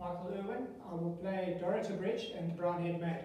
Michael Irwin. I will play Dorita Bridge and Brownhead May.